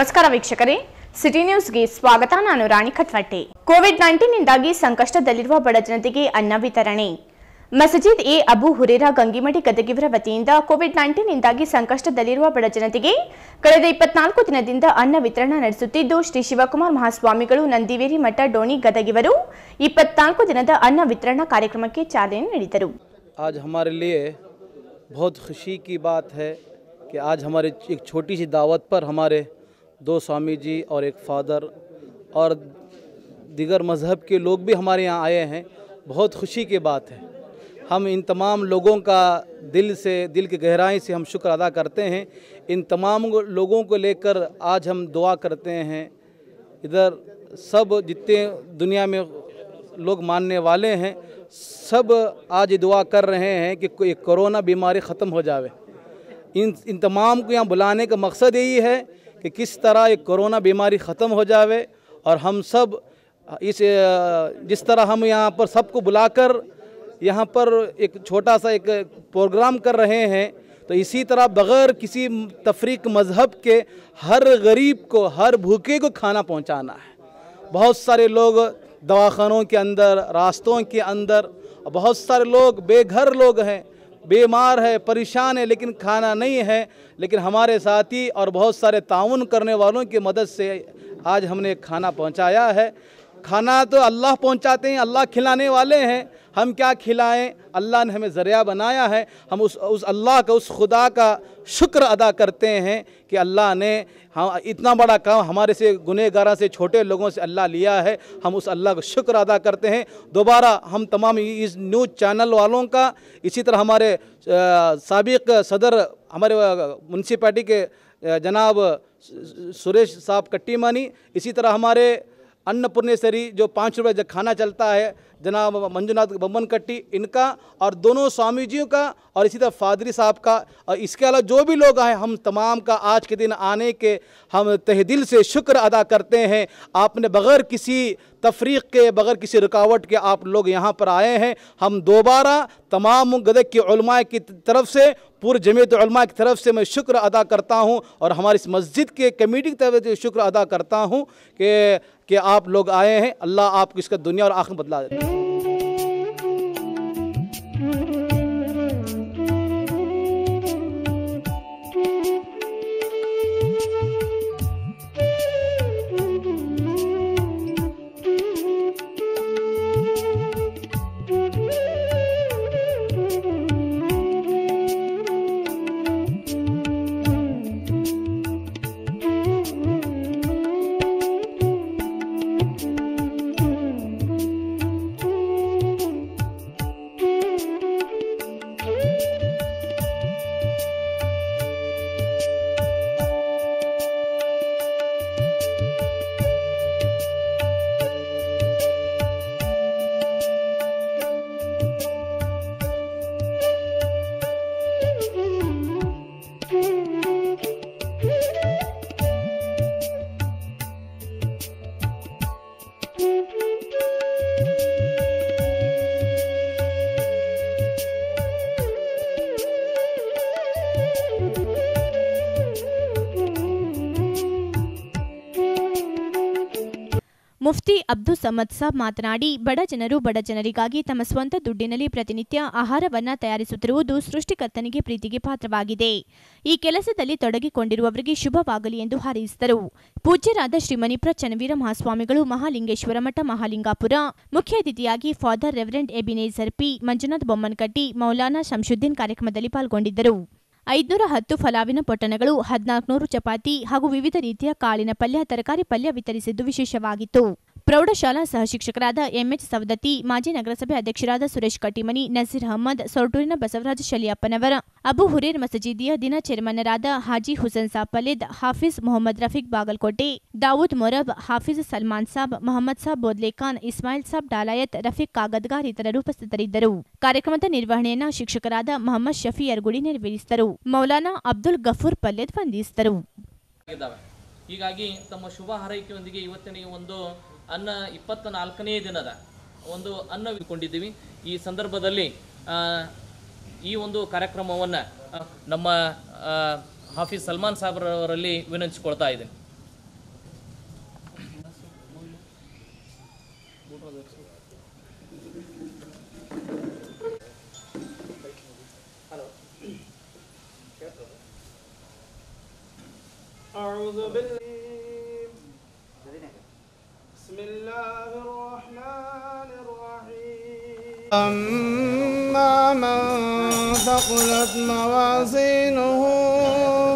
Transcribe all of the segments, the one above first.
ನಮಸ್ಕಾರ ವೀಕ್ಷಕರೇ ಸಿಟಿ ನ್ಯೂಸ್ಗೆ ಸ್ವಾಗತ ನಾನು ರಾಣಿ ಖಟ್ವಟ್ಟೆ ಕೋವಿಡ್ ನೈನ್ಟೀನ್ನಿಂದಾಗಿ ಸಂಕಷ್ಟದಲ್ಲಿರುವ ಬಡ ಜನತೆಗೆ ಅನ್ನ ವಿತರಣೆ ಮಸಜಿದ್ ಎ ಅಬು ಹುರೇರಾ ಗಂಗಿಮಡಿ ಗದಗಿವರ ವತಿಯಿಂದ ಕೋವಿಡ್ ನೈನ್ಟೀನ್ನಿಂದಾಗಿ ಸಂಕಷ್ಟದಲ್ಲಿರುವ ಬಡ ಜನತೆಗೆ ಕಳೆದ ಇಪ್ಪತ್ನಾಲ್ಕು ದಿನದಿಂದ ಅನ್ನ ವಿತರಣಾ ನಡೆಸುತ್ತಿದ್ದು ಶ್ರೀ ಶಿವಕುಮಾರ್ ಮಹಾಸ್ವಾಮಿಗಳು ನಂದಿವೇರಿ ಮಠ ಡೋಣಿ ಗದಗಿವರು ಇಪ್ಪತ್ನಾಲ್ಕು ದಿನದ ಅನ್ನ ವಿತರಣಾ ಕಾರ್ಯಕ್ರಮಕ್ಕೆ ಚಾಲನೆ ನೀಡಿದರು आज हमारे लिए बहुत खुशी की बात है कि आज हमारे एक छोटी सी दावत पर हमारे दो स्वामी जी और एक फादर और दिगर मज़हब के लोग भी हमारे यहाँ आए हैं। बहुत खुशी की बात है। हम इन तमाम लोगों का दिल से, दिल की गहराई से हम शुक्र अदा करते हैं। इन तमाम लोगों को लेकर आज हम दुआ करते हैं। इधर सब जितने दुनिया में लोग मानने वाले हैं, सब आज दुआ कर रहे हैं कि कोई कोरोना बीमारी ख़त्म हो जावे। इन इन तमाम को यहाँ बुलाने का मकसद यही है कि किस तरह ये कोरोना बीमारी ख़त्म हो जावे और हम सब, इस जिस तरह हम यहाँ पर सबको बुलाकर यहाँ पर एक छोटा सा एक प्रोग्राम कर रहे हैं तो इसी तरह बग़ैर किसी तफरीक मज़हब के हर गरीब को, हर भूखे को खाना पहुँचाना है। बहुत सारे लोग दवाखानों के अंदर, रास्तों के अंदर बहुत सारे लोग, बेघर लोग हैं बीमार है, परेशान है, लेकिन खाना नहीं है, लेकिन हमारे साथी और बहुत सारे ताउन करने वालों की मदद से आज हमने खाना पहुँचाया है। खाना तो अल्लाह पहुंचाते हैं, अल्लाह खिलाने वाले हैं। हम क्या खिलाएँ? अल्लाह ने हमें ज़रिया बनाया है। हम उस उस अल्लाह का, उस खुदा का शुक्र अदा करते हैं कि अल्लाह ने हाँ इतना बड़ा काम हमारे से, गुनहगारा से, छोटे लोगों से अल्लाह लिया है। हम उस अल्लाह का शुक्र अदा करते हैं। दोबारा हम तमाम इस न्यूज़ चैनल वालों का, इसी तरह हमारे सबक सदर, हमारे म्यूनसिपैलिटी के जनाब सुरेश साहब कट्टीमानी, इसी तरह हमारे अन्नपूर्णेश्वरी जो पाँच रुपये खाना चलता है जनाब मंजूनाथ बम्बन कट्टी, इनका और दोनों स्वामी जियों का और इसी तरह फादरी साहब का। और इसके अलावा जो भी लोग आए, हम तमाम का आज के दिन आने के हम तहे दिल से शुक्र अदा करते हैं। आपने बग़ैर किसी तफरीक के, बग़ैर किसी रुकावट के आप लोग यहाँ पर आए हैं। हम दोबारा तमाम गदक की उलमा की तरफ़ से, पूरे जमीयत उलमा की तरफ़ से मैं शुक्र अदा करता हूँ और हमारी इस मस्जिद के कमेटी की तरफ़ से शुक्र अदा करता हूँ कि कि आप लोग आए हैं। अल्लाह आपको इसका दुनिया और आखिर बदला दे। ಅಬ್ದುಲ್ ಸಮದ್ ಸಾಬ್ ಮಾತನಾಡಿ, ಬಡ ಜನರು ಬಡ ಜನರಿಗಾಗಿ ತಮ್ಮ ಸ್ವಂತ ದುಡ್ಡಿನಲ್ಲಿ ಪ್ರತಿನಿತ್ಯ ಆಹಾರವನ್ನ ತಯಾರಿಸುತ್ತಿರುವುದು ಸೃಷ್ಟಿಕರ್ತನಿಗೆ ಪ್ರೀತಿಗೆ ಪಾತ್ರವಾಗಿದೆ. ಈ ಕೆಲಸದಲ್ಲಿ ತೊಡಗಿಕೊಂಡಿರುವವರಿಗೆ ಶುಭವಾಗಲಿ ಎಂದು ಹಾರೈಸಿದರು. ಪೂಜ್ಯರಾದ ಶ್ರೀಮಣಿಪ್ರ ಚನ್ನವೀರ ಮಹಾಸ್ವಾಮಿಗಳು ಮಹಾಲಿಂಗೇಶ್ವರ ಮಠ, ಮಹಾಲಿಂಗಾಪುರ, ಮುಖ್ಯ ಅತಿಥಿಯಾಗಿ father reverend Ebenezer P Manjunath Bommanakatti, Maulana Shamshuddin ಕಾರ್ಯಕ್ರಮದಲ್ಲಿ ಪಾಲ್ಗೊಂಡಿದ್ದರು. ಐದುನೂರ ಹತ್ತು ಫಲಾವಿನ ಪೊಟ್ಟಣಗಳು, ಹದಿನಾಲ್ಕುನೂರು ಚಪಾತಿ ಹಾಗೂ ವಿವಿಧ ರೀತಿಯ ಕಾಳಿನ ಪಲ್ಯ, ತರಕಾರಿ ಪಲ್ಯ ವಿತರಿಸಿದ್ದು ವಿಶೇಷವಾಗಿತ್ತು. ಪ್ರೌಢಶಾಲಾ ಸಹಶಿಕ್ಷಕರಾದ ಎಂಎಚ್ ಸವದತ್ತಿ, ಮಾಜಿ ನಗರಸಭೆ ಅಧ್ಯಕ್ಷರಾದ ಸುರೇಶ್ ಕಟ್ಟಿಮನಿ, ನಸೀರ್ ಅಹಮದ್, ಸೊರಟೂರಿನ ಬಸವರಾಜ ಶಲಿಯಪ್ಪನವರ ಅಬು ಹುರೇರ್ ಮಸಜೀದಿಯ ದಿನ ಚೇರ್ಮನ್ನರಾದ ಹಾಜಿ ಹುಸೇನ್ ಸಾಬ್ ಪಲೇದ್ ಹಾಫಿಜ್ ಮೊಹಮ್ಮದ್ ರಫೀಕ್ ಬಾಗಲ್ಕೋಟೆ, ದಾವೂದ್ ಮೊರಬ್, ಹಾಫಿಜ್ ಸಲ್ಮಾನ್ ಸಾಬ್, ಮೊಹಮ್ಮದ್ ಸಾಬ್ ಬೋದ್ಲೇಖಾನ್ ಇಸ್ಮಾಯಿಲ್ ಸಾಬ್ ಡಾಲಾಯತ್, ರಫೀಕ್ ಕಾಗದ್ಗಾರ್ ಇತರರು ಉಪಸ್ಥಿತರಿದ್ದರು. ಕಾರ್ಯಕ್ರಮದ ನಿರ್ವಹಣೆಯನ್ನು ಶಿಕ್ಷಕರಾದ ಮೊಹಮ್ಮದ್ ಶಫಿ ಯರ್ಗುಡಿ ನೆರವೇರಿಸಿದರು. ಮೌಲಾನಾ ಅಬ್ದುಲ್ ಗಫೂರ್ ಪಲ್ಲೇದ್ ವಂದಿಸಿದರು. ಹೀಗಾಗಿ ತಮ್ಮ ಶುಭ ಹಾರೈಕೆಯೊಂದಿಗೆ ಇವತ್ತಿನ ಒಂದು ಅನ್ನ ಇಪ್ಪತ್ತ ನಾಲ್ಕನೇ ದಿನದ ಒಂದು ಅನ್ನವಿಕೊಂಡಿದ್ದೀವಿ ಈ ಸಂದರ್ಭದಲ್ಲಿ ಈ ಒಂದು ಕಾರ್ಯಕ್ರಮವನ್ನು ನಮ್ಮ ಹಾಫೀಸ್ ಸಲ್ಮಾನ್ ಸಾಬ್ರವರಲ್ಲಿ ವಿನಂತಿಸ್ಕೊಳ್ತಾ ಇದ್ದೀನಿ. أعوذ بالله أما من ثقلت موازينه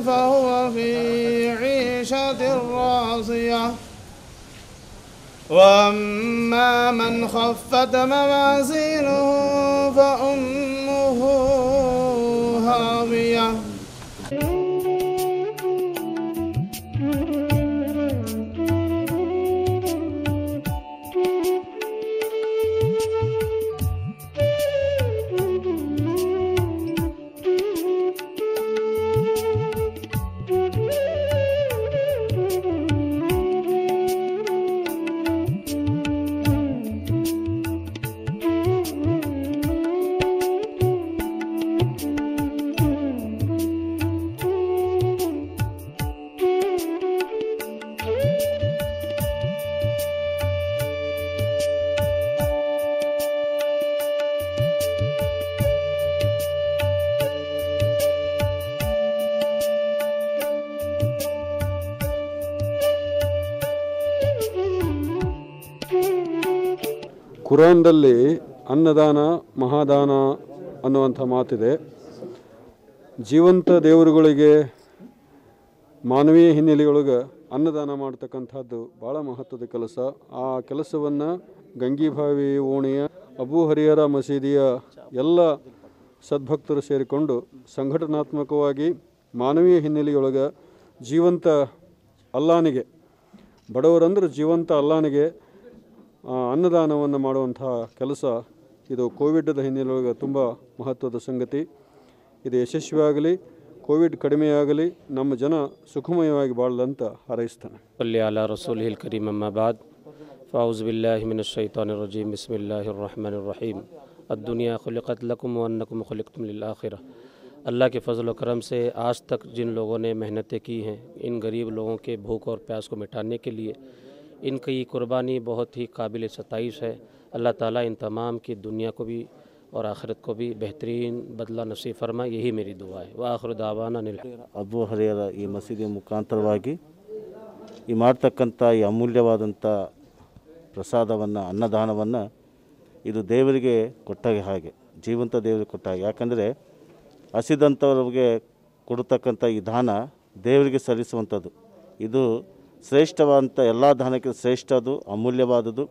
فهو في عيشة راضية. وأما من خفت موازينه فأمه ಕುರಾನ್ದಲ್ಲಿ ಅನ್ನದಾನ, ಮಹಾದಾನ ಅನ್ನುವಂಥ ಮಾತಿದೆ. ಜೀವಂತ ದೇವರುಗಳಿಗೆ, ಮಾನವೀಯ ಹಿನ್ನೆಲೆಯೊಳಗೆ ಅನ್ನದಾನ ಮಾಡ್ತಕ್ಕಂಥದ್ದು ಭಾಳ ಮಹತ್ವದ ಕೆಲಸ. ಆ ಕೆಲಸವನ್ನು ಗಂಗಿಭಾವಿ ಓಣಿಯ ಅಬು ಹರಿಹರ ಮಸೀದಿಯ ಎಲ್ಲ ಸದ್ಭಕ್ತರು ಸೇರಿಕೊಂಡು ಸಂಘಟನಾತ್ಮಕವಾಗಿ ಮಾನವೀಯ ಹಿನ್ನೆಲೆಯೊಳಗೆ ಜೀವಂತ ಅಲ್ಲಾನಿಗೆ, ಬಡವರಂದ್ರೆ ಜೀವಂತ ಅಲ್ಲಾನಿಗೆ अदानवंत केस इत कोविड हिन्दे तुम महत्व संगति इत यशस्वी कॉविड कड़मे नम जन सुखमय बात हरयस्तान अल रसूल हिल करीम अहमबाद फाउजिल्लाजीम बिस्मिल्लाहमानीम अदनिया खुलत लकम अनकम खुलतम आखिर अल्लाह के फजल करम से आज तक जिन लोगों ने मेहनतें की हैं इन गरीब लोगों के भूख और प्यास को मिटाने के लिए इनकी कुर्बानी बहुत ही काबिल सताइश है अल्लाह ताला इन तमाम की दुनिया को भी और आखिरत को भी बेहतरीन बदला नसीब फरमा यही मेरी दुआ है व आखिर दावाना अनिल ಅಬು ಹರಿಯರ ಈ ಮಸೀದಿಯ ಮುಖಾಂತರವಾಗಿ ಈ ಮಾಡ್ತಕ್ಕಂಥ ಈ ಅಮೂಲ್ಯವಾದಂಥ ಪ್ರಸಾದವನ್ನು ಅನ್ನದಾನವನ್ನು ಇದು ದೇವರಿಗೆ ಕೊಟ್ಟಾಗೆ ಹಾಗೆ ಜೀವಂತ ದೇವರಿಗೆ ಕೊಟ್ಟ ಹಾಗೆ ಯಾಕಂದರೆ ಹಸಿದಂಥವ್ರಿಗೆ ಕೊಡತಕ್ಕಂಥ ಈ ದಾನ ದೇವರಿಗೆ ಸಲ್ಲಿಸುವಂಥದ್ದು ಇದು ಶ್ರೇಷ್ಠವಾದಂಥ ಎಲ್ಲ ದಾನಕ್ಕೆ ಶ್ರೇಷ್ಠ ಅದು ಅಮೂಲ್ಯವಾದದ್ದು.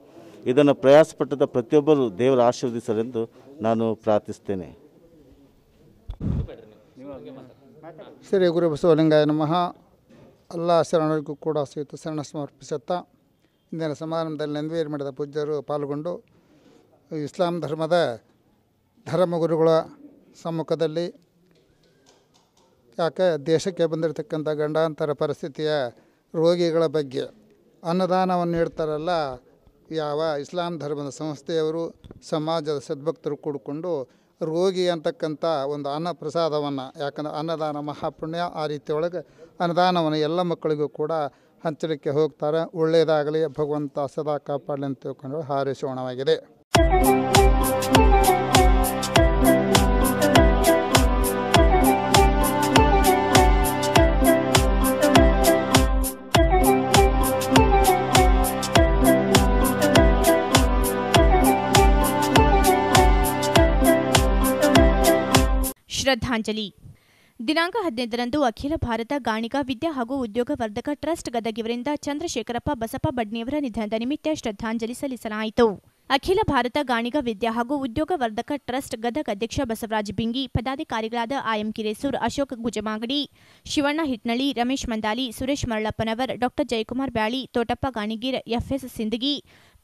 ಇದನ್ನು ಪ್ರಯಾಸಪಟ್ಟದ ಪ್ರತಿಯೊಬ್ಬರು ದೇವರ ಆಶೀರ್ವದಿಸಲೆಂದು ನಾನು ಪ್ರಾರ್ಥಿಸ್ತೇನೆ. ಶ್ರೀ ಗುರು ಬಸವಲಿಂಗಾಯ ನಮಃ. ಎಲ್ಲ ಶರಣರಿಗೂ ಕೂಡ ಸಹಿತ ಶರಣ ಸಮರ್ಪಿಸುತ್ತಾ ಇಂದಿನ ಸಮಾರಂಭದಲ್ಲಿ ನೆನ್ವೇರ್ ಮಾಡಿದ ಪೂಜ್ಯರು ಪಾಲ್ಗೊಂಡು ಇಸ್ಲಾಂ ಧರ್ಮದ ಧರ್ಮಗುರುಗಳ ಸಮ್ಮುಖದಲ್ಲಿ ಯಾಕೆ ದೇಶಕ್ಕೆ ಬಂದಿರತಕ್ಕಂಥ ಗಂಡಾಂತರ ಪರಿಸ್ಥಿತಿಯ ರೋಗಿಗಳ ಬಗ್ಗೆ ಅನ್ನದಾನವನ್ನು ನೀಡ್ತಾರಲ್ಲ, ಯಾವ ಇಸ್ಲಾಂ ಧರ್ಮದ ಸಂಸ್ಥೆಯವರು, ಸಮಾಜದ ಸದ್ಭಕ್ತರು ಕೂಡಿಕೊಂಡು ರೋಗಿ ಅಂತಕ್ಕಂಥ ಒಂದು ಅನ್ನ ಪ್ರಸಾದವನ್ನು ಯಾಕಂದ್ರೆ ಅನ್ನದಾನ ಮಹಾಪುಣ್ಯ ಆ ರೀತಿಯೊಳಗೆ ಅನ್ನದಾನವನ್ನು ಎಲ್ಲ ಮಕ್ಕಳಿಗೂ ಕೂಡ ಹಂಚಲಿಕ್ಕೆ ಹೋಗ್ತಾರೆ. ಒಳ್ಳೆಯದಾಗಲಿ, ಭಗವಂತ ಸದಾ ಕಾಪಾಡಲಿ ಅಂತ ತಿಳ್ಕೊಂಡು ಹಾರೈಸೋಣವಾಗಿದೆ. ಶ್ರದ್ಧಾಂಜಲಿ. ದಿನಾಂಕ ಹದಿನೈದರಂದು ಅಖಿಲ ಭಾರತ ಗಾಣಿಗ ವಿದ್ಯಾ ಹಾಗೂ ಉದ್ಯೋಗ ವರ್ಧಕ ಟ್ರಸ್ಟ್ ಗದಗಿವರಿಂದ ಚಂದ್ರಶೇಖರಪ್ಪ ಬಸಪ್ಪ ಬಡ್ನಿಯವರ ನಿಧನದ ನಿಮಿತ್ತ ಶ್ರದ್ಧಾಂಜಲಿ ಸಲ್ಲಿಸಲಾಯಿತು. ಅಖಿಲ ಭಾರತ ಗಾಣಿಗ ವಿದ್ಯಾ ಹಾಗೂ ಉದ್ಯೋಗ ವರ್ಧಕ ಟ್ರಸ್ಟ್ ಗದಗ ಅಧ್ಯಕ್ಷ ಬಸವರಾಜ್ ಬಿಂಗಿ, ಪದಾಧಿಕಾರಿಗಳಾದ ಆಯಂ Kiresur, Ashok Gujamagadi, Shivanna Hitnalli, Ramesh Mandali, Suresh Maralappanavar, doctor Jayakumar Byali, Thotappa Ganigir FS Sindagi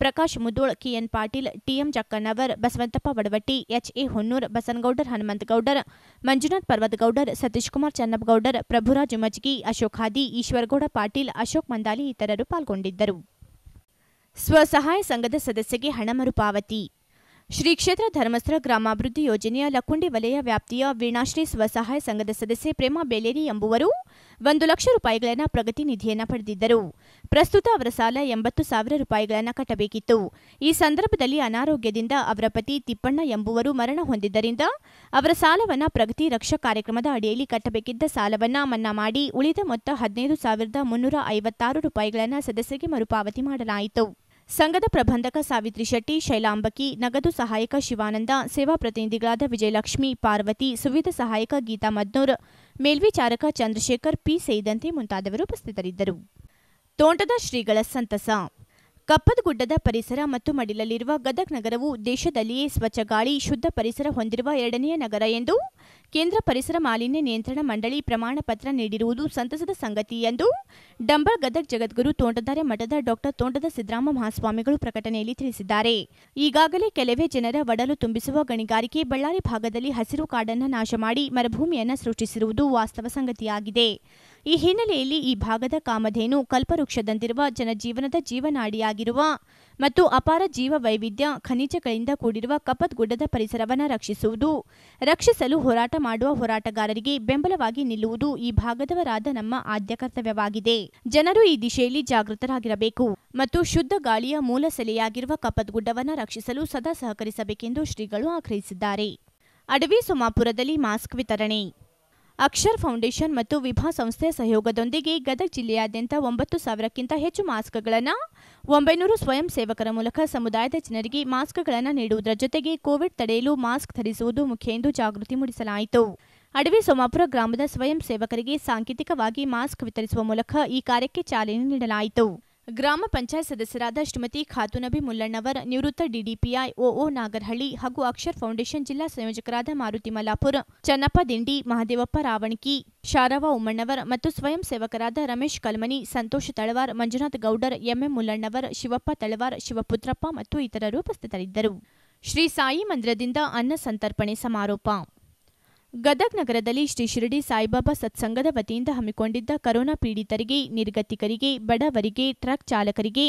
Prakash Mudhol KN Patil, TM Jakkanavar Basavantappa Badavatti HA Honnur, Basanagoudar, Hanumantagoudar, Manjunath Parvatagoudar Satish Kumar Channappagoudar, Prabhuraj Majgi Ashok Hadi, Eshwaragouda Patil, Ashok ಮಂದಾಲಿ ಇತರರು ಪಾಲ್ಗೊಂಡಿದ್ದರು. ಸ್ವಸಹಾಯ ಸಂಘದ ಸದಸ್ಯಗೆ ಹಣ ಮರುಪಾವತಿ ಶ್ರೀ ಕ್ಷೇತ್ರ ಧರ್ಮಸ್ಥಳ ಗ್ರಾಮಾಭಿವೃದ್ಧಿ ಯೋಜನೆಯ ಲಕ್ಕುಂಡಿ ವಲಯ ವ್ಯಾಪ್ತಿಯ ವೀಣಾಶ್ರೀ ಸ್ವಸಹಾಯ ಸಂಘದ ಸದಸ್ಯೆ ಪ್ರೇಮಾ ಬೇಲೇರಿ ಎಂಬುವರು ಒಂದು ಲಕ್ಷ ರೂಪಾಯಿಗಳನ್ನು ಪ್ರಗತಿ ನಿಧಿಯನ್ನು ಪಡೆದಿದ್ದರು. ಪ್ರಸ್ತುತ ಅವರ ಸಾಲ ಎಂಬತ್ತು ಸಾವಿರ ರೂಪಾಯಿಗಳನ್ನು ಕಟ್ಟಬೇಕಿತ್ತು. ಈ ಸಂದರ್ಭದಲ್ಲಿ ಅನಾರೋಗ್ಯದಿಂದ ಅವರ ಪತಿ ತಿಪ್ಪಣ್ಣ ಎಂಬುವರು ಮರಣ ಹೊಂದಿದ್ದರಿಂದ ಅವರ ಸಾಲವನ್ನು ಪ್ರಗತಿ ರಕ್ಷಾ ಕಾರ್ಯಕ್ರಮದ ಅಡಿಯಲ್ಲಿ ಕಟ್ಟಬೇಕಿದ್ದ ಸಾಲವನ್ನು ಮನ್ನಾ ಮಾಡಿ ಉಳಿದ ಮೊತ್ತ ಹದಿನೈದು ಸಾವಿರದ ಮುನ್ನೂರ ಐವತ್ತಾರು ರೂಪಾಯಿಗಳನ್ನು ಸದಸ್ಯರಿಗೆ ಮರುಪಾವತಿ ಮಾಡಲಾಯಿತು. ಸಂಘದ ಪ್ರಬಂಧಕ ಸಾವಿತ್ರಿ ಶೆಟ್ಟಿ, ಶೈಲಾಂಬಕಿ, ನಗದು ಸಹಾಯಕ ಶಿವಾನಂದ, ಸೇವಾ ಪ್ರತಿನಿಧಿಗಳಾದ ವಿಜಯಲಕ್ಷ್ಮಿ, ಪಾರ್ವತಿ, ಸುವಿಧ ಸಹಾಯಕ ಗೀತಾ ಮದ್ನೂರ್, ಮೇಲ್ವಿಚಾರಕ ಚಂದ್ರಶೇಖರ್, ಪಿ ಸೇರಿದಂತೆ ಮುಂತಾದವರು ಉಪಸ್ಥಿತರಿದ್ದರು. ತೋಂಟದ ಶ್ರೀಗಳ ಸಂತಸ ಕಪ್ಪದಗುಡ್ಡದ ಪರಿಸರ ಮತ್ತು ಮಡಿಲಲ್ಲಿರುವ ಗದಗ್ ನಗರವು ದೇಶದಲ್ಲಿಯೇ ಸ್ವಚ್ಛ ಗಾಳಿ ಶುದ್ಧ ಪರಿಸರ ಹೊಂದಿರುವ ಎರಡನೆಯ ನಗರ ಎಂದು ಕೇಂದ್ರ ಪರಿಸರ ಮಾಲಿನ್ಯ ನಿಯಂತ್ರಣ ಮಂಡಳಿ ಪ್ರಮಾಣ ಪತ್ರ ನೀಡಿರುವುದು ಸಂತಸದ ಸಂಗತಿ ಎಂದು ಡಂಬರ್ ಗದಗ್ ಜಗದ್ಗುರು ತೋಂಟದಾರ್ಯ ಮಠದ ಡಾಕ್ಟರ್ ತೋಂಟದ ಸಿದ್ದರಾಮ ಮಹಾಸ್ವಾಮಿಗಳು ಪ್ರಕಟಣೆಯಲ್ಲಿ ತಿಳಿಸಿದ್ದಾರೆ. ಈಗಾಗಲೇ ಕೆಲವೇ ಜನರ ಒಡಲು ತುಂಬಿಸುವ ಗಣಿಗಾರಿಕೆ ಬಳ್ಳಾರಿ ಭಾಗದಲ್ಲಿ ಹಸಿರು ಕಾಡನ್ನು ನಾಶ ಮಾಡಿ ಮರುಭೂಮಿಯನ್ನು ಸೃಷ್ಟಿಸಿರುವುದು ವಾಸ್ತವ ಸಂಗತಿಯಾಗಿದೆ. ಈ ಹಿನ್ನೆಲೆಯಲ್ಲಿ ಈ ಭಾಗದ ಕಾಮಧೇನು ಕಲ್ಪವೃಕ್ಷದಂತಿರುವ ಜನಜೀವನದ ಜೀವನಾಡಿಯಾಗಿರುವ ಮತ್ತು ಅಪಾರ ಜೀವ ವೈವಿಧ್ಯ ಖನಿಜಗಳಿಂದ ಕೂಡಿರುವ ಕಪ್ಪತ್ಗುಡ್ಡದ ಪರಿಸರವನ್ನು ರಕ್ಷಿಸುವುದು, ರಕ್ಷಿಸಲು ಹೋರಾಟ ಮಾಡುವ ಹೋರಾಟಗಾರರಿಗೆ ಬೆಂಬಲವಾಗಿ ನಿಲ್ಲುವುದು ಈ ಭಾಗದವರಾದ ನಮ್ಮ ಆದ್ಯ ಕರ್ತವ್ಯವಾಗಿದೆ. ಜನರು ಈ ದಿಶೆಯಲ್ಲಿ ಜಾಗೃತರಾಗಿರಬೇಕು ಮತ್ತು ಶುದ್ಧ ಗಾಳಿಯ ಮೂಲ ಸೆಲೆಯಾಗಿರುವ ಕಪ್ಪತ್ಗುಡ್ಡವನ್ನು ರಕ್ಷಿಸಲು ಸದಾ ಸಹಕರಿಸಬೇಕೆಂದು ಶ್ರೀಗಳು ಆಗ್ರಹಿಸಿದ್ದಾರೆ. ಅಡವಿ ಸೋಮಾಪುರದಲ್ಲಿ ಮಾಸ್ಕ್ ವಿತರಣೆ. ಅಕ್ಷರ್ ಫೌಂಡೇಶನ್ ಮತ್ತು ವಿಭಾ ಸಂಸ್ಥೆಯ ಸಹಯೋಗದೊಂದಿಗೆ ಗದಗ ಜಿಲ್ಲೆಯಾದ್ಯಂತ ಒಂಬತ್ತು ಸಾವಿರಕ್ಕಿಂತ ಹೆಚ್ಚು ಮಾಸ್ಕ್ಗಳನ್ನು, ಒಂಬೈನೂರು ಸ್ವಯಂ ಸೇವಕರ ಮೂಲಕ ಸಮುದಾಯದ ಜನರಿಗೆ ಮಾಸ್ಕ್ಗಳನ್ನು ನೀಡುವುದರ ಜೊತೆಗೆ ಕೋವಿಡ್ ತಡೆಯಲು ಮಾಸ್ಕ್ ಧರಿಸುವುದು ಮುಖ್ಯ ಎಂದು ಜಾಗೃತಿ ಮೂಡಿಸಲಾಯಿತು. ಅಡವಿ ಸೋಮಾಪುರ ಗ್ರಾಮದ ಸ್ವಯಂ ಸೇವಕರಿಗೆ ಸಾಂಕೇತಿಕವಾಗಿ ಮಾಸ್ಕ್ ವಿತರಿಸುವ ಮೂಲಕ ಈ ಕಾರ್ಯಕ್ಕೆ ಚಾಲನೆ ನೀಡಲಾಯಿತು. ಗ್ರಾಮ ಪಂಚಾಯತ್ ಸದಸ್ಯರಾದ ಶ್ರೀಮತಿ ಖಾತುನಬಿ ಮುಲ್ಲಣ್ಣವರ್, ನಿವೃತ್ತ ಡಿಡಿಪಿಐ ಒಒ ನಾಗರಹಳ್ಳಿ ಹಾಗೂ ಅಕ್ಷರ್ ಫೌಂಡೇಶನ್ ಜಿಲ್ಲಾ ಸಂಯೋಜಕರಾದ ಮಾರುತಿ ಮಲ್ಲಾಪುರ್, ಚನ್ನಪ್ಪ ದಿಂಡಿ, ಮಹದೇವಪ್ಪ ರಾವಣಕಿ, ಶಾರವ ಉಮ್ಮಣ್ಣವರ್ ಮತ್ತು ಸ್ವಯಂ ಸೇವಕರಾದ ರಮೇಶ್ ಕಲ್ಮನಿ, ಸಂತೋಷ್ ತಳವಾರ್, ಮಂಜುನಾಥ್ ಗೌಡರ್, ಎಂಎಂ ಮುಲ್ಲಣ್ಣವರ್, ಶಿವಪ್ಪ ತಳವಾರ್, ಶಿವಪುತ್ರಪ್ಪ ಮತ್ತು ಇತರರು ಉಪಸ್ಥಿತರಿದ್ದರು. ಶ್ರೀ ಸಾಯಿ ಮಂದಿರದಿಂದ ಅನ್ನ ಸಂತರ್ಪಣೆ ಸಮಾರೋಪ. ಗದಗ್ ನಗರದಲ್ಲಿ ಶ್ರೀ ಶಿರಡಿ ಸಾಯಿಬಾಬಾ ಸತ್ಸಂಗದ ವತಿಯಿಂದ ಹಮ್ಮಿಕೊಂಡಿದ್ದ ಕರೋನಾ ಪೀಡಿತರಿಗೆ, ನಿರ್ಗತಿಕರಿಗೆ, ಬಡವರಿಗೆ, ಟ್ರಕ್ ಚಾಲಕರಿಗೆ,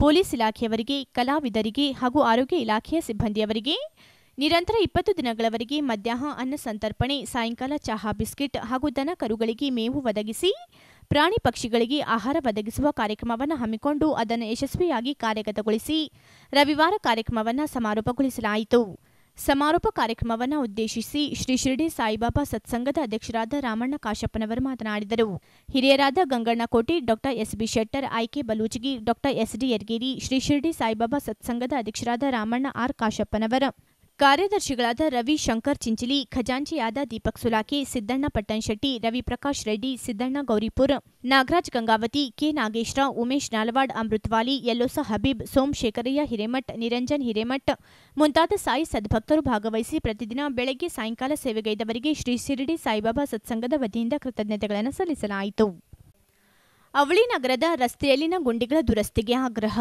ಪೊಲೀಸ್ ಇಲಾಖೆಯವರಿಗೆ, ಕಲಾವಿದರಿಗೆ ಹಾಗೂ ಆರೋಗ್ಯ ಇಲಾಖೆಯ ಸಿಬ್ಬಂದಿಯವರಿಗೆ ನಿರಂತರ ಇಪ್ಪತ್ತು ದಿನಗಳವರೆಗೆ ಮಧ್ಯಾಹ್ನ ಅನ್ನ ಸಂತರ್ಪಣೆ, ಸಾಯಂಕಾಲ ಚಹಾ ಬಿಸ್ಕಿಟ್ ಹಾಗೂ ದನ ಕರುಗಳಿಗೆ ಮೇವು ಒದಗಿಸಿ ಪ್ರಾಣಿ ಪಕ್ಷಿಗಳಿಗೆ ಆಹಾರ ಒದಗಿಸುವ ಕಾರ್ಯಕ್ರಮವನ್ನು ಹಮ್ಮಿಕೊಂಡು ಅದನ್ನು ಯಶಸ್ವಿಯಾಗಿ ಕಾರ್ಯಗತಗೊಳಿಸಿ ರವಿವಾರ ಕಾರ್ಯಕ್ರಮವನ್ನು ಸಮಾರೋಪಗೊಳಿಸಲಾಯಿತು. ಸಮಾರೋಪ ಕಾರ್ಯಕ್ರಮವನ್ನು ಉದ್ದೇಶಿಸಿ ಶ್ರೀ ಶಿರಡಿ ಸಾಯಿಬಾಬಾ ಸತ್ಸಂಗದ ಅಧ್ಯಕ್ಷರಾದ ರಾಮಣ್ಣ ಕಾಶಪ್ಪನವರು ಮಾತನಾಡಿದರು. ಹಿರಿಯರಾದ ಗಂಗಣ್ಣ ಕೋಟಿ ಡಾಕ್ಟರ್ ಎಸ್ಬಿ ಶೆಟ್ಟರ್, ಆಯ್ಕೆ Baluchagi, doctor S D Yargeri, Shri Shirdi Saibaba ಸತ್ಸಂಗದ ಅಧ್ಯಕ್ಷರಾದ ರಾಮಣ್ಣ ಆರ್ ಕಾಶಪ್ಪನವರ ಕಾರ್ಯದರ್ಶಿಗಳಾದ ರವಿ ಶಂಕರ್ ಚಿಂಚಲಿ, ಖಜಾಂಚಿಯಾದ ದೀಪಕ್ ಸುಲಾಕೆ, ಸಿದ್ದಣ್ಣ ಪಟ್ಟಣಶೆಟ್ಟಿ ರವಿಪ್ರಕಾಶ್ ರೆಡ್ಡಿ, ಸಿದ್ದಣ್ಣ ಗೌರಿಪುರ್, ನಾಗರಾಜ್ ಗಂಗಾವತಿ, ಕೆ ನಾಗೇಶ್ರಾವ್, ಉಮೇಶ್ ನಾಲ್ವಾಡ್, ಅಮೃತವಾಲಿ, ಯಲ್ಲೋಸ ಹಬೀಬ್, ಸೋಮಶೇಖರಯ್ಯ ಹಿರೇಮಠ್, ನಿರಂಜನ್ ಹಿರೇಮಠ್ ಮುಂತಾದ ಸಾಯಿ ಸದ್ಭಕ್ತರು ಭಾಗವಹಿಸಿ ಪ್ರತಿದಿನ ಬೆಳಗ್ಗೆ ಸಾಯಂಕಾಲ ಸೇವೆಗೈದವರಿಗೆ ಶ್ರೀ ಶಿರಡಿ ಸಾಯಿಬಾಬಾ ಸತ್ಸಂಗದ ವತಿಯಿಂದ ಕೃತಜ್ಞತೆಗಳನ್ನು ಸಲ್ಲಿಸಲಾಯಿತು. ಅವಳಿ ನಗರದ ರಸ್ತೆಯಲ್ಲಿನ ಗುಂಡಿಗಳ ದುರಸ್ತಿಗೆ ಆಗ್ರಹ.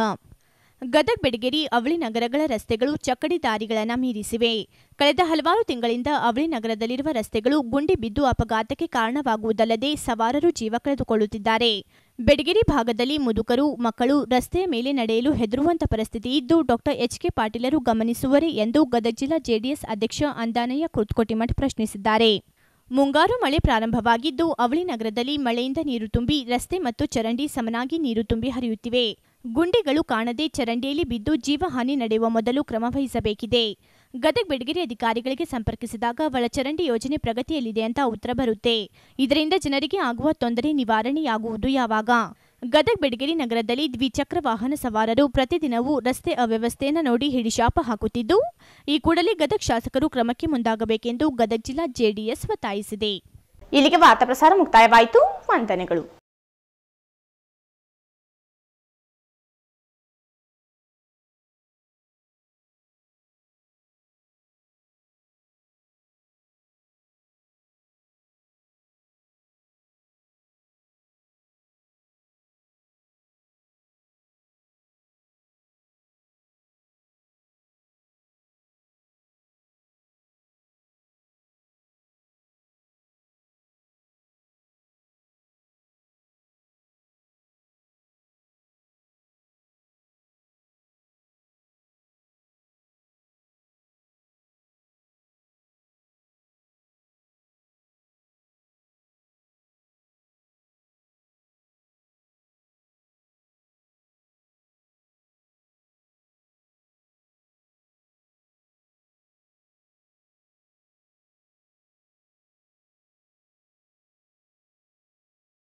ಗದಗ್, ಬೆಡಗೇರಿ, ಅವಳಿ ನಗರಗಳ ರಸ್ತೆಗಳು ಚಕ್ಕಡಿ ದಾರಿಗಳನ್ನು ಮೀರಿಸಿವೆ. ಕಳೆದ ಹಲವಾರು ತಿಂಗಳಿಂದ ಅವಳಿ ನಗರದಲ್ಲಿರುವ ರಸ್ತೆಗಳು ಗುಂಡಿ ಬಿದ್ದು ಅಪಘಾತಕ್ಕೆ ಕಾರಣವಾಗುವುದಲ್ಲದೆ ಸವಾರರು ಜೀವ ಕಳೆದುಕೊಳ್ಳುತ್ತಿದ್ದಾರೆ. ಬೆಡಗೇರಿ ಭಾಗದಲ್ಲಿ ಮುದುಕರು, ಮಕ್ಕಳು ರಸ್ತೆಯ ಮೇಲೆ ನಡೆಯಲು ಹೆದರುವಂತ ಪರಿಸ್ಥಿತಿ ಇದ್ದು, ಡಾಕ್ಟರ್ ಎಚ್ ಕೆ ಪಾಟೀಲರು ಗಮನಿಸುವರೇ ಎಂದು ಗದಗ ಜಿಲ್ಲಾ ಜೆಡಿಎಸ್ ಅಧ್ಯಕ್ಷ ಅಂದಾನಯ್ಯ ಕುರ್ತಕೋಟಿಮಠ್ ಪ್ರಶ್ನಿಸಿದ್ದಾರೆ. ಮುಂಗಾರು ಮಳೆ ಪ್ರಾರಂಭವಾಗಿದ್ದು, ಅವಳಿ ನಗರದಲ್ಲಿ ಮಳೆಯಿಂದ ನೀರು ತುಂಬಿ, ರಸ್ತೆ ಮತ್ತು ಚರಂಡಿ ಸಮನಾಗಿ ನೀರು ತುಂಬಿ ಹರಿಯುತ್ತಿವೆ. ಗುಂಡಿಗಳು ಕಾಣದೆ ಚರಂಡಿಯಲ್ಲಿ ಬಿದ್ದು ಜೀವಹಾನಿ ನಡೆಯುವ ಮೊದಲು ಕ್ರಮ ವಹಿಸಬೇಕಿದೆ. ಗದಗ ಬೆಡಗಿರಿ ಅಧಿಕಾರಿಗಳಿಗೆ ಸಂಪರ್ಕಿಸಿದಾಗ ಒಳಚರಂಡಿ ಯೋಜನೆ ಪ್ರಗತಿಯಲ್ಲಿದೆ ಅಂತ ಉತ್ತರ ಬರುತ್ತೆ. ಇದರಿಂದ ಜನರಿಗೆ ಆಗುವ ತೊಂದರೆ ನಿವಾರಣೆಯಾಗುವುದು ಯಾವಾಗ? ಗದಗ ಬೆಡಗಿರಿ ನಗರದಲ್ಲಿ ದ್ವಿಚಕ್ರ ವಾಹನ ಸವಾರರು ಪ್ರತಿದಿನವೂ ರಸ್ತೆ ಅವ್ಯವಸ್ಥೆಯನ್ನು ನೋಡಿ ಹಿಡಿಶಾಪ ಹಾಕುತ್ತಿದ್ದು, ಈ ಕೂಡಲೇ ಗದಗ ಶಾಸಕರು ಕ್ರಮಕ್ಕೆ ಮುಂದಾಗಬೇಕೆಂದು ಗದಗ ಜಿಲ್ಲಾ ಜೆಡಿಎಸ್ ಒತ್ತಾಯಿಸಿದೆ. ಇಲ್ಲಿಗೆ ವಾರ್ತಾ ಪ್ರಸಾರ ಮುಕ್ತಾಯವಾಯಿತು. ವಂದನೆಗಳು.